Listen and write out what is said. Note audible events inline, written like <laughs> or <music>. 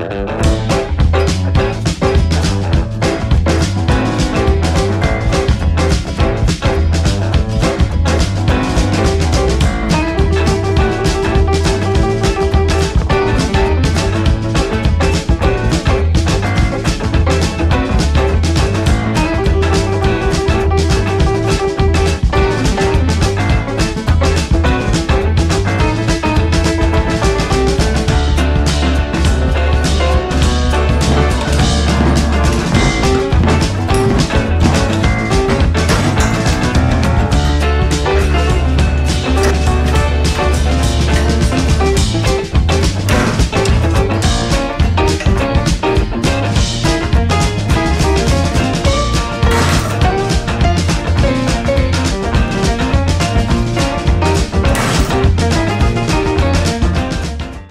Bye. <laughs>